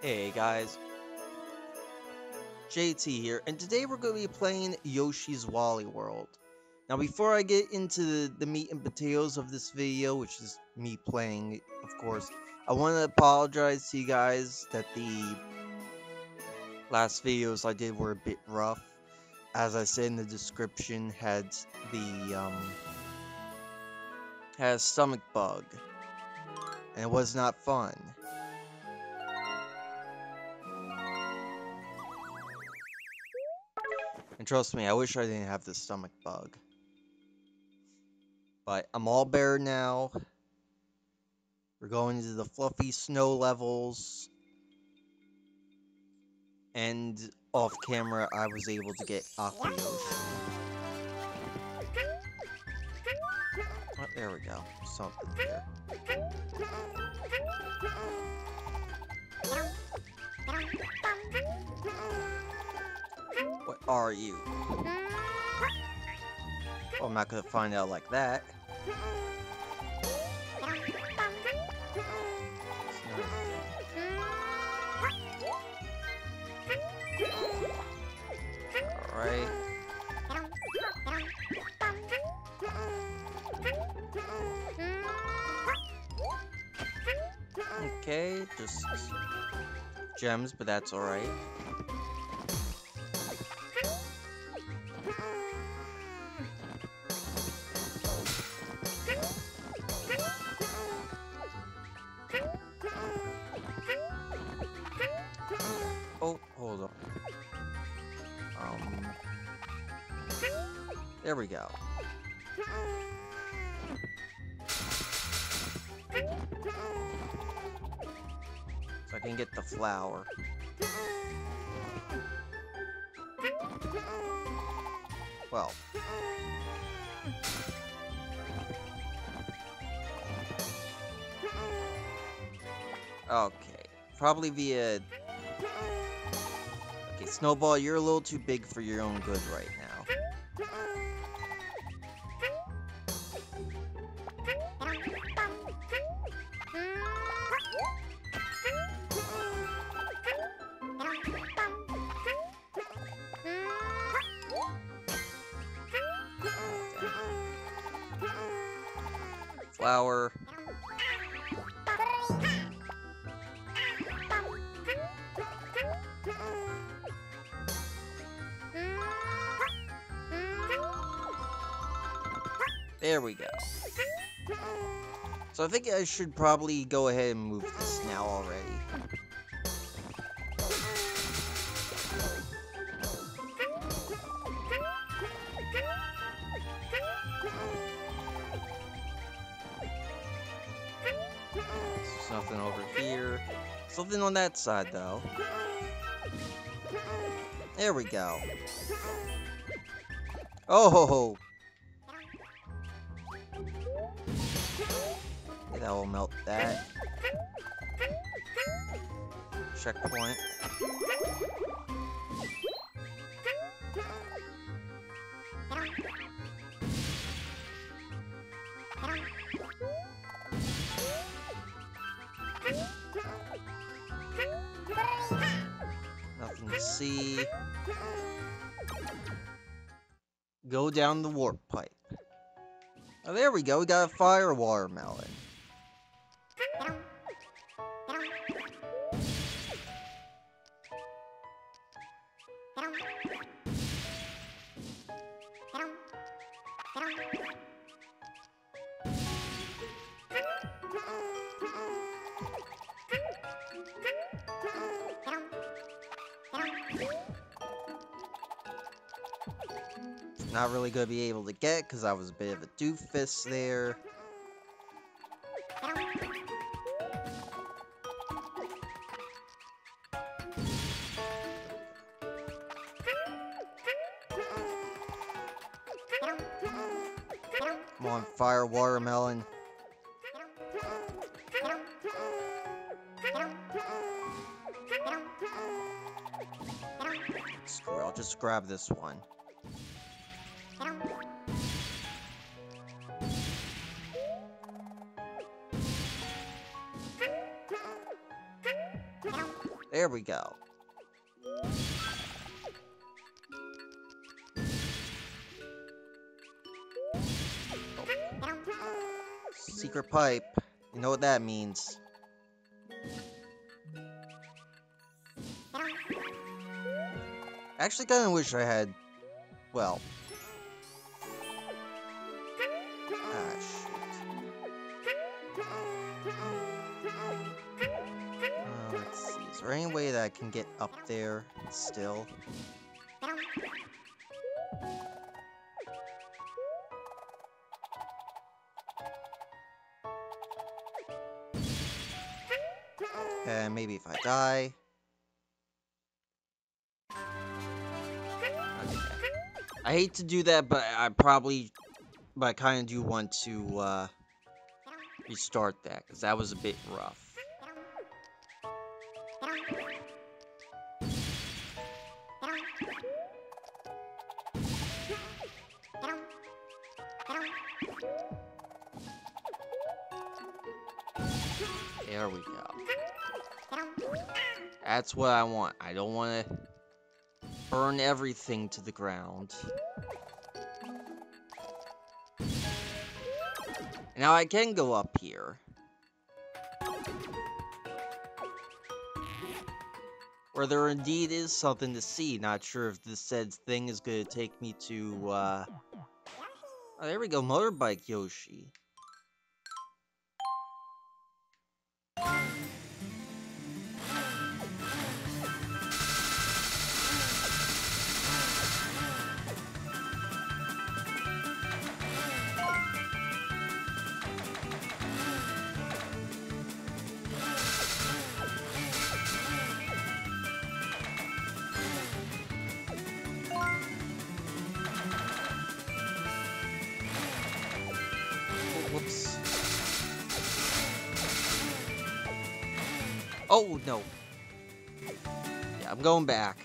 Hey guys, JT here, and today we're going to be playing Yoshi's Woolly World. Now before I get into the, meat and potatoes of this video, which is me playing, of course, I want to apologize to you guys that the last videos I did were a bit rough. As I said in the description, had the, um, had a stomach bug, and it was not fun. Trust me, I wish I didn't have the stomach bug. But I'm all bare now. We're going to the fluffy snow levels. And off camera, I was able to get Aqua Yoshi. Oh, there we go. Something here. What are you? Well, I'm not gonna find out like that. Alright. Okay, just gems, but that's alright. There we go. So I can get the flower. Well. Okay. Probably via... Okay, Snowball, you're a little too big for your own good right now. Flower. There we go. So I think I should probably go ahead and move this now already. Something on that side though. There we go. Oh, that will melt that. Checkpoint. See. Go down the warp pipe. Oh, there we go. We got a fire watermelon. Really gonna be able to get because I was a bit of a doofus there. Come on, fire watermelon. Screw it, I'll just grab this one. There we go. Secret pipe. You know what that means. Actually kind of wish I had, well... Ah, shoot. There any way that I can get up there still? And maybe if I die... I hate to do that, but I probably, but I kind of do want to uh, restart that because that was a bit rough. There we go. That's what I want. I don't want to burn everything to the ground. Now I can go up here. Where there indeed is something to see. Not sure if this said thing is going to take me to, uh... Oh, there we go, Motorbike Yoshi. Oh, no. Yeah, I'm going back.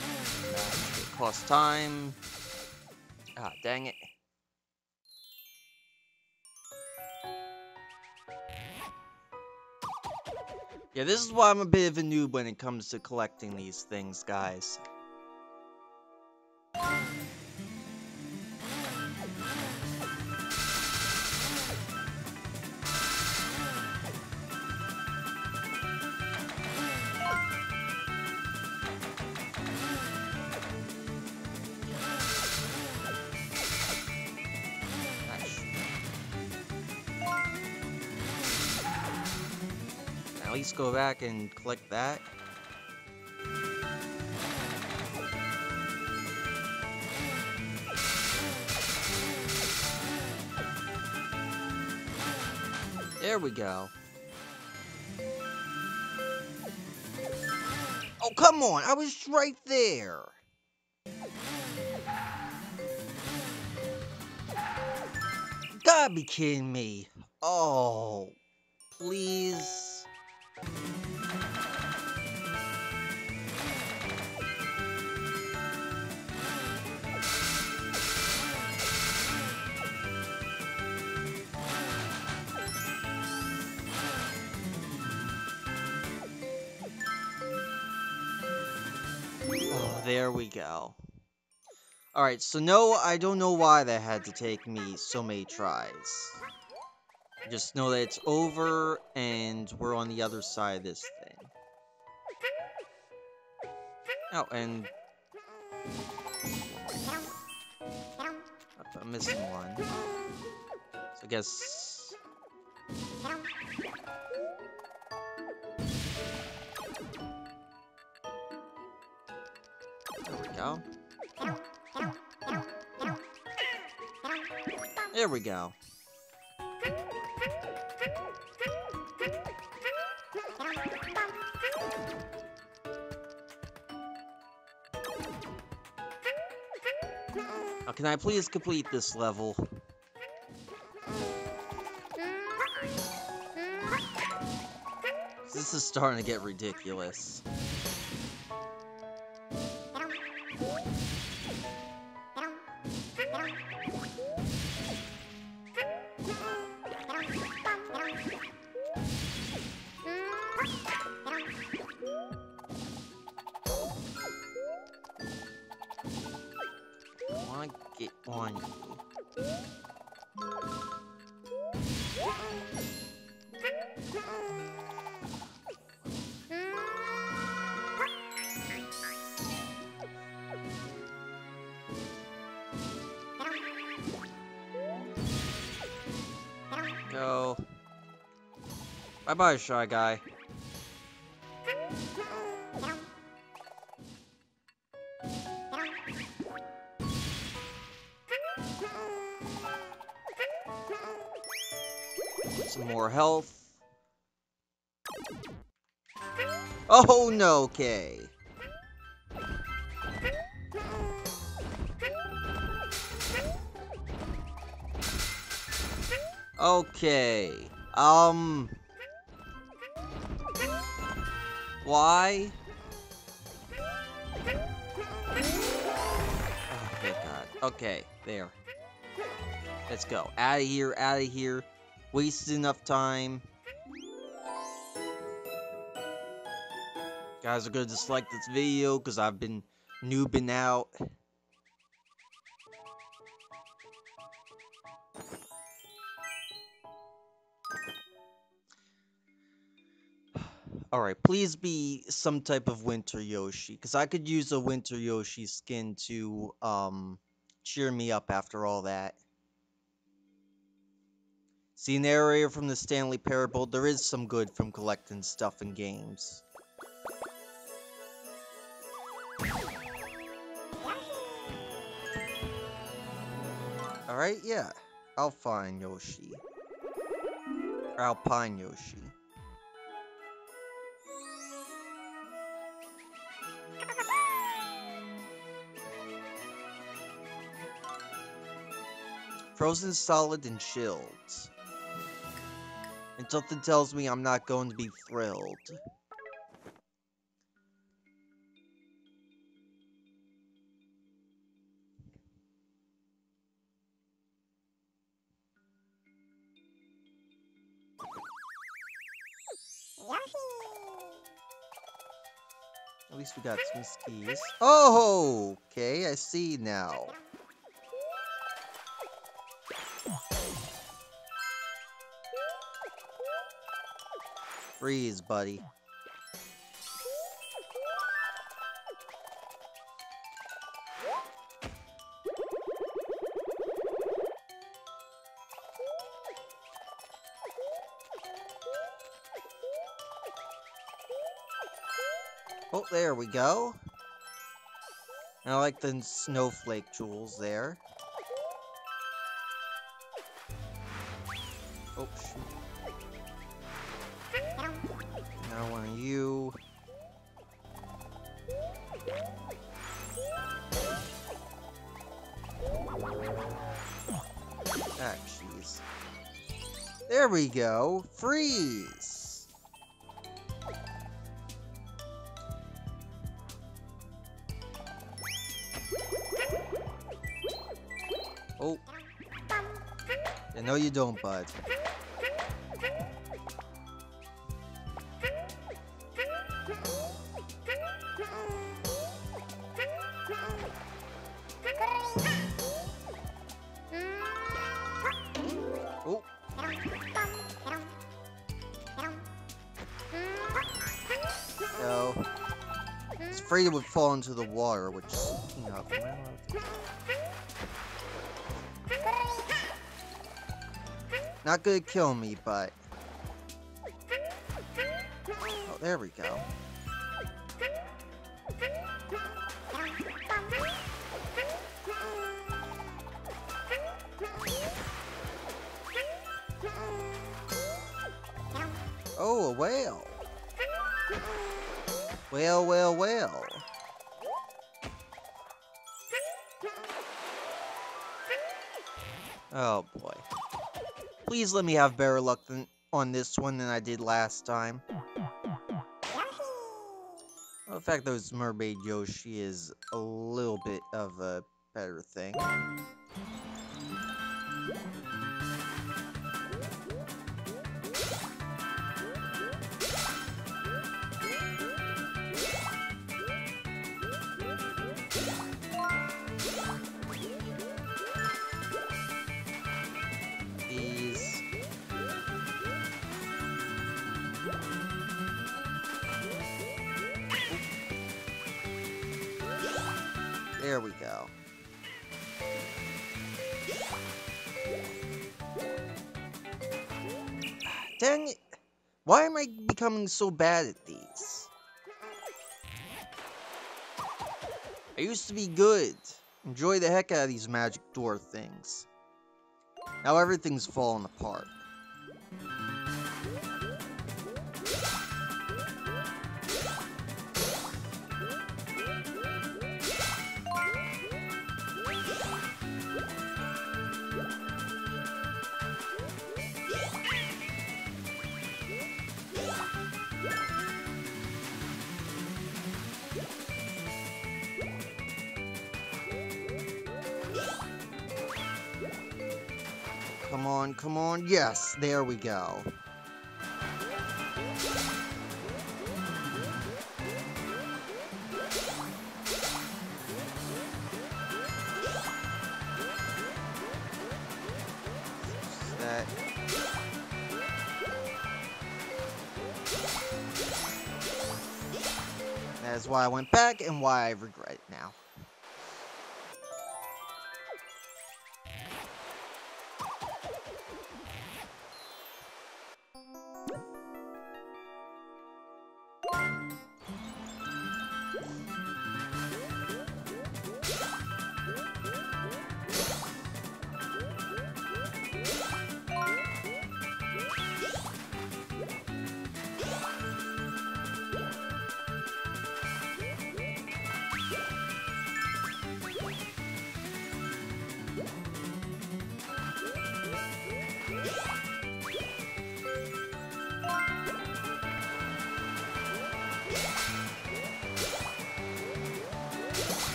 It costs time. Ah, dang it. Yeah, this is why I'm a bit of a noob when it comes to collecting these things, guys. At least go back and collect that. There we go. Oh, come on! I was right there! gotta be kidding me. Oh, please. Oh, there we go. Alright, so no, I don't know why that had to take me so many tries. Just know that it's over, and we're on the other side of this thing. Oh, and... I'm missing one. So I guess... There we go. There we go. Can I please complete this level? This is starting to get ridiculous. Bye-bye, Shy Guy. Some more health. Oh, no, okay. Okay. Um. Why? Oh, thank God. Okay, there. Let's go. Out of here, out of here. Wasted enough time. Guys are gonna dislike this video because I've been noobing out. Alright, please be some type of Winter Yoshi, because I could use a Winter Yoshi skin to, um, cheer me up after all that. See, an area from the Stanley Parable, there is some good from collecting stuff in games. Alright, yeah. Alpine Yoshi. Or Alpine Yoshi. Frozen solid and chilled. And something tells me I'm not going to be thrilled. At least we got some skis. Oh, okay, I see now. Freeze, buddy. Oh, there we go. I like the snowflake jewels there. Oh, shoot. There we go. Freeze! Oh. Yeah, no you don't, bud. Fall into the water, which, not gonna kill me, but... Oh, there we go. Oh, a whale. Whale, whale, whale. Oh boy. Please let me have better luck than on this one than I did last time. Well, the fact that it's Mermaid Yoshi is a little bit of a better thing. There we go. Dang it. Why am I becoming so bad at these? I used to be good. Enjoy the heck out of these magic door things. Now everything's falling apart. Come on, come on. Yes, there we go. That. Is why I went back and why I regret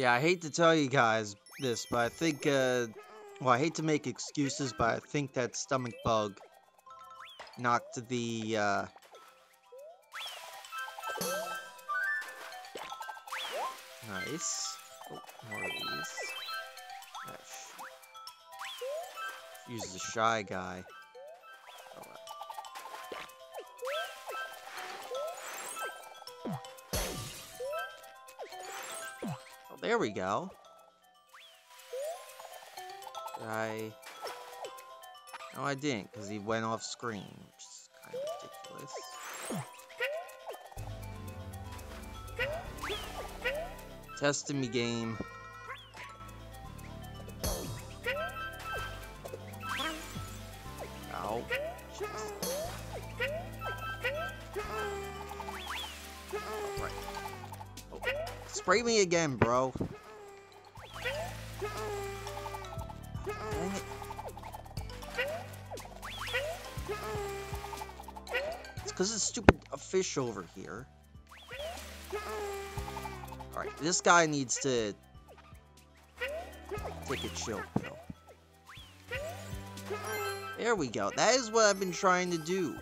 Yeah, I hate to tell you guys this, but I think, uh, well, I hate to make excuses, but I think that stomach bug knocked the, uh, nice. Oh, more of these. Use the shy guy. There we go. I... No, I didn't, because he went off screen, which is kind of ridiculous. Testing me game. Spray me again, bro. It's because it's stupid a fish over here. Alright, this guy needs to take a chill pill. There we go. That is what I've been trying to do.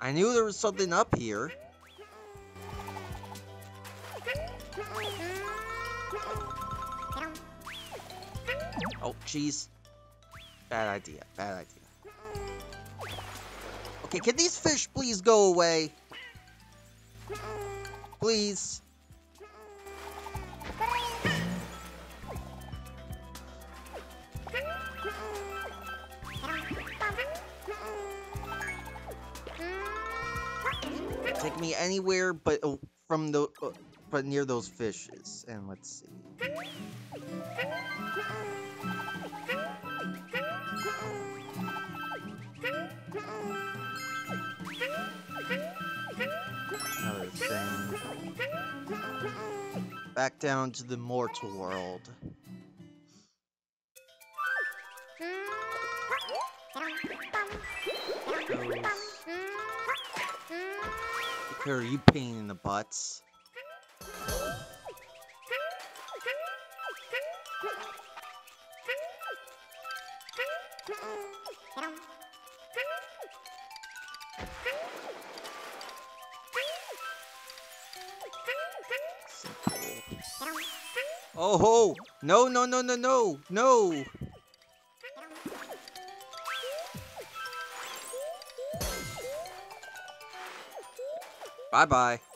I knew there was something up here. Oh, jeez. Bad idea. Bad idea. Okay, can these fish please go away? Please. Take me anywhere but uh, from the uh, but near those fishes. And let's see. Another thing. Back down to the mortal world. Care you pain in the butts. Oh ho! No, no, no, no, no! No! Bye-bye.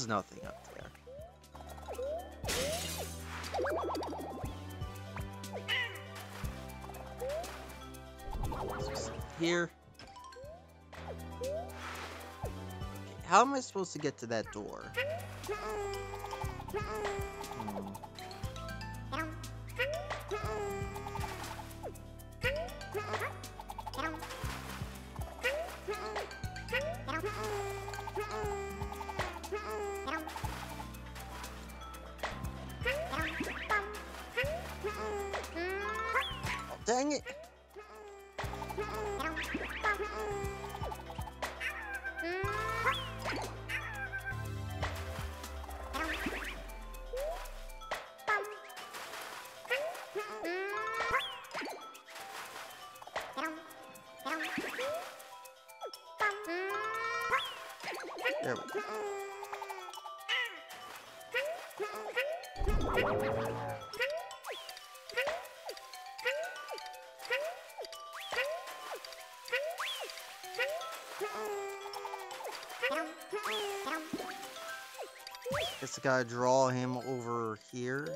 Is nothing up there. Here. Okay, how am I supposed to get to that door? Hmm. Oh, dang I gotta draw him over here.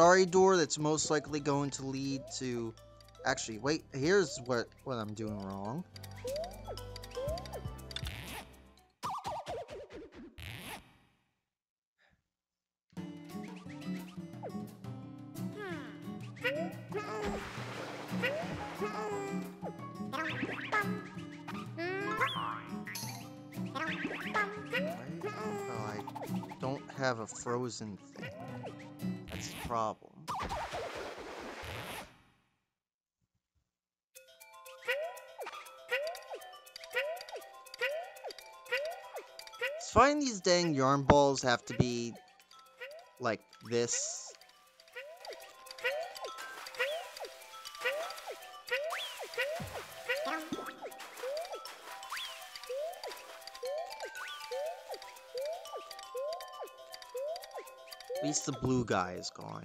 Sorry door that's most likely going to lead to... Actually, wait, here's what, what I'm doing wrong. Oh, have a frozen thing. Problem. It's fine these dang yarn balls have to be like this. At least the blue guy is gone.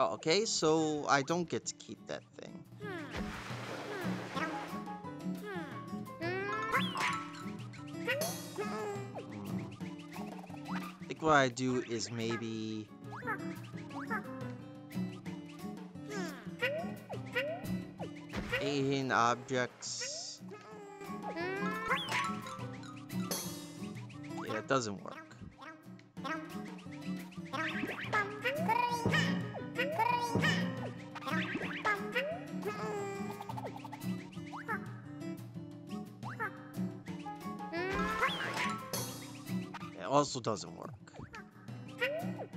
Oh, okay, so I don't get to keep that thing. I think what I do is maybe alien objects. Yeah, it doesn't work. It also doesn't work.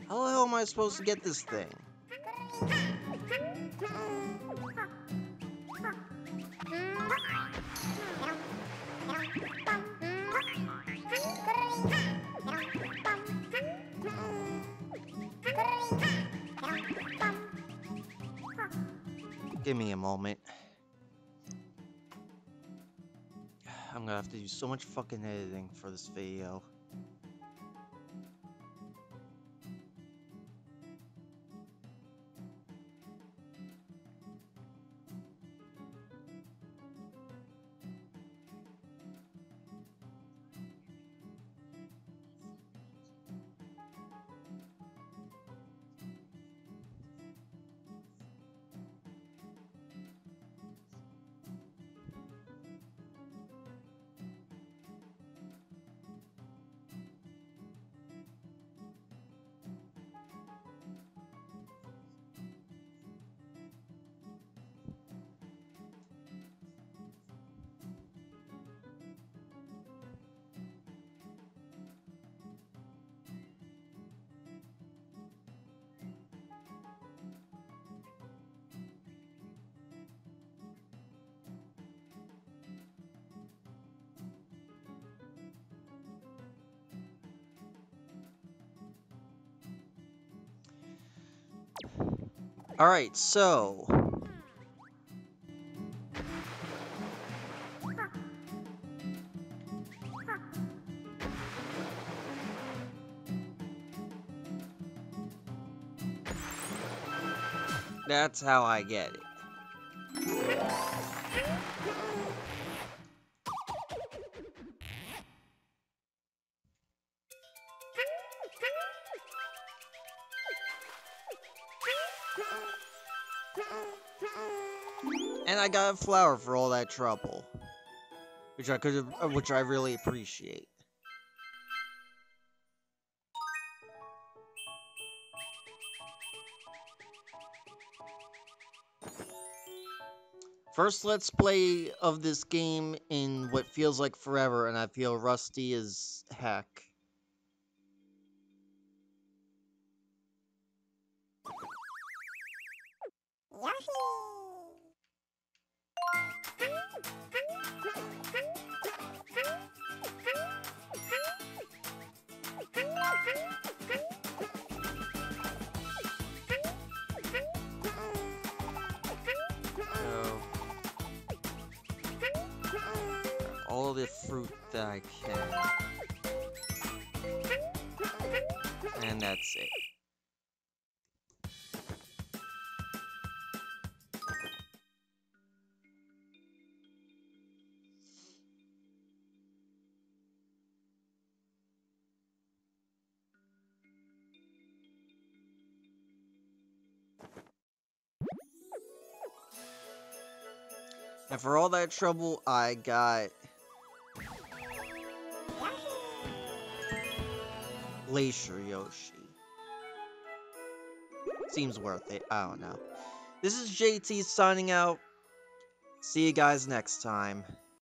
How the hell am I supposed to get this thing? Give me a moment. I'm gonna have to do so much fucking editing for this video. Alright, so... That's how I get it. And I got a flower for all that trouble. Which I could uh, which I really appreciate. First let's play of this game in what feels like forever and I feel rusty as heck. The fruit that I can. And that's it. And for all that trouble, I got Glacier Yoshi. Seems worth it. I don't know. This is JT signing out. See you guys next time.